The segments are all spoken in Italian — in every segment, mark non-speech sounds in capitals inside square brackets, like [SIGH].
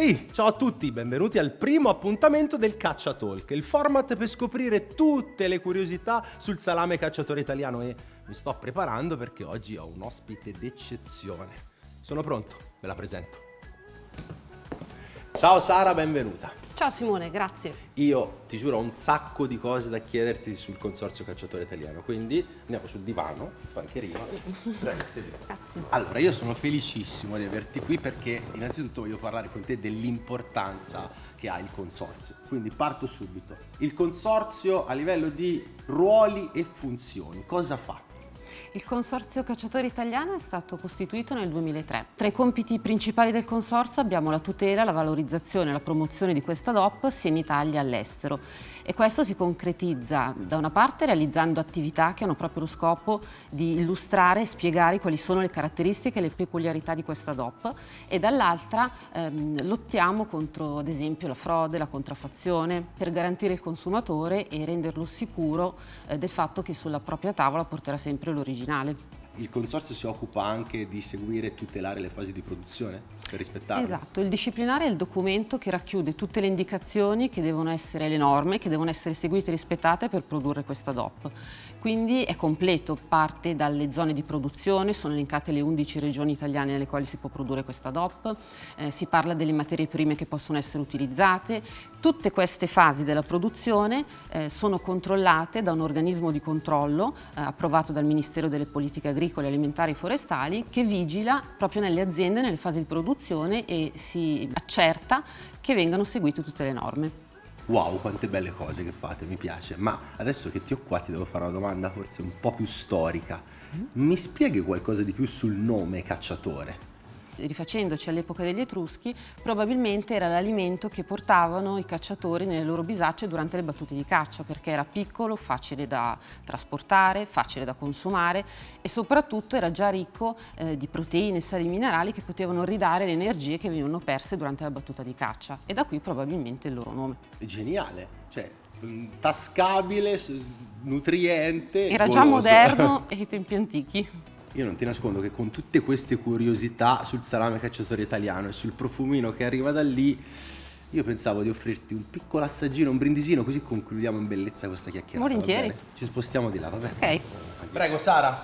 Ehi, ciao a tutti, benvenuti al primo appuntamento del Caccia Talk, il format per scoprire tutte le curiosità sul salame cacciatore italiano e mi sto preparando perché oggi ho un ospite d'eccezione. Sono pronto, ve la presento. Ciao Sara, benvenuta. Ciao Simone, grazie. Io ti giuro ho un sacco di cose da chiederti sul consorzio cacciatore italiano, quindi andiamo sul divano, pancherino. Prego. Grazie. Allora, io sono felicissimo di averti qui perché innanzitutto voglio parlare con te dell'importanza che ha il consorzio. Quindi parto subito. Il consorzio a livello di ruoli e funzioni, cosa fa? Il Consorzio Cacciatori Italiano è stato costituito nel 2003. Tra i compiti principali del Consorzio abbiamo la tutela, la valorizzazione e la promozione di questa DOP sia in Italia che all'estero e questo si concretizza da una parte realizzando attività che hanno proprio lo scopo di illustrare e spiegare quali sono le caratteristiche e le peculiarità di questa DOP e dall'altra ehm, lottiamo contro ad esempio la frode, la contraffazione per garantire il consumatore e renderlo sicuro eh, del fatto che sulla propria tavola porterà sempre l'originale. Il consorzio si occupa anche di seguire e tutelare le fasi di produzione per rispettarle? Esatto, il disciplinare è il documento che racchiude tutte le indicazioni che devono essere le norme, che devono essere seguite e rispettate per produrre questa DOP. Quindi è completo, parte dalle zone di produzione, sono elencate le 11 regioni italiane nelle quali si può produrre questa DOP, eh, si parla delle materie prime che possono essere utilizzate. Tutte queste fasi della produzione eh, sono controllate da un organismo di controllo eh, approvato dal Ministero delle Politiche Agricole, Alimentari e Forestali che vigila proprio nelle aziende, nelle fasi di produzione e si accerta che vengano seguite tutte le norme. Wow, quante belle cose che fate, mi piace. Ma adesso che ti ho qua ti devo fare una domanda forse un po' più storica. Mi spieghi qualcosa di più sul nome cacciatore? Rifacendoci all'epoca degli Etruschi, probabilmente era l'alimento che portavano i cacciatori nelle loro bisacce durante le battute di caccia, perché era piccolo, facile da trasportare, facile da consumare e soprattutto era già ricco eh, di proteine e sali minerali che potevano ridare le energie che venivano perse durante la battuta di caccia. E da qui probabilmente il loro nome. Geniale, cioè tascabile, nutriente. Era già moderno [LAUGHS] ai tempi antichi. Io non ti nascondo che con tutte queste curiosità sul salame cacciatore italiano e sul profumino che arriva da lì, io pensavo di offrirti un piccolo assaggino, un brindisino, così concludiamo in bellezza questa chiacchierata. Volentieri. Ci spostiamo di là, va bene? Ok. Prego Sara,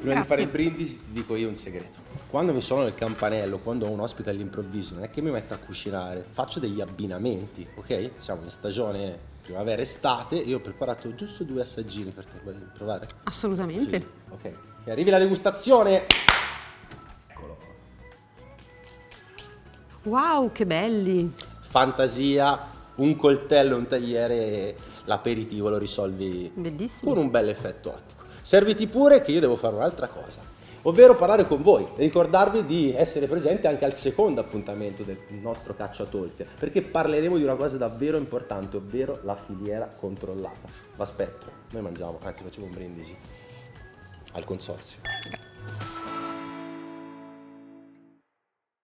prima Grazie. di fare il brindisi ti dico io un segreto. Quando mi suono il campanello, quando ho un ospite all'improvviso, non è che mi metto a cucinare, faccio degli abbinamenti, ok? Siamo in stagione primavera-estate, io ho preparato giusto due assaggini per te, vuoi provare? Assolutamente. Sì, Ok, che arrivi la degustazione. Eccolo. Wow, che belli! Fantasia, un coltello e un tagliere l'aperitivo lo risolvi Bellissimo. con un bel effetto ottico. Serviti pure che io devo fare un'altra cosa, ovvero parlare con voi ricordarvi di essere presenti anche al secondo appuntamento del nostro Caccia Talk, perché parleremo di una cosa davvero importante, ovvero la filiera controllata. L'aspetto, noi mangiamo, anzi facciamo un brindisi al consorzio.